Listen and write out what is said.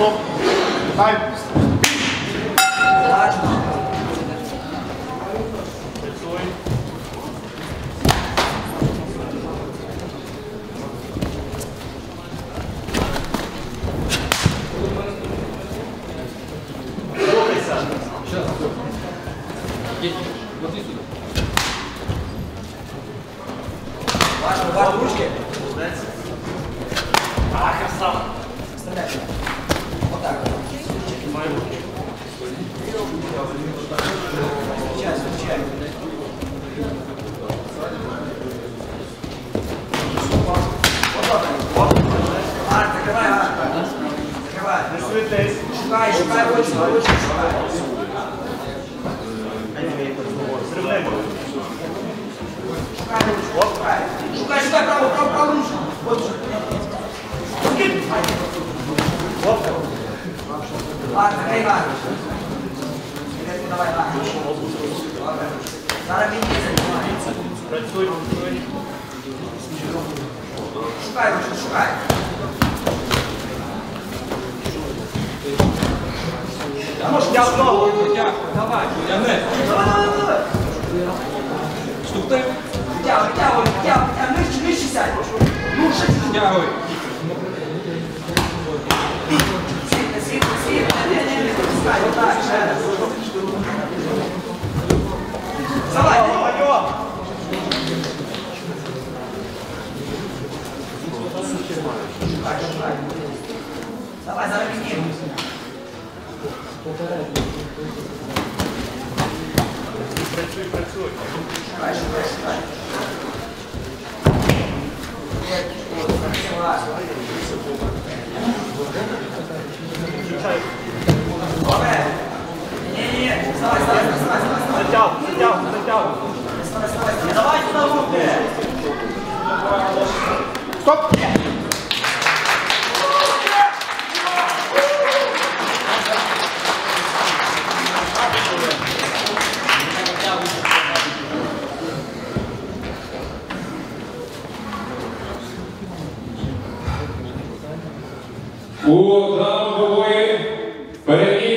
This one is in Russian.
Voltou. Vai. Vai, vai, busca. Caraca, salva. Stand up. Шукай, шукай, очень, очень шукай. Шукай. Шукай. Шукай, право, право, право ручку. Вот же. Закрой, ладно. Давай, ладно. Добре. Мені займається. Шукай шукай. Я знову. Давай, тягни. Давай, давай, давай. Штукни. Витягуй, витягуй, витягуй, витягуй. Нижче, нижче сядь. Ну, ще чуть-чуть. Вставай, вставай, вставай, вставай. Затягуй, затягуй, затягуй. Вставай, вставай. Не давай туди руки. Стоп! У дамбової переміг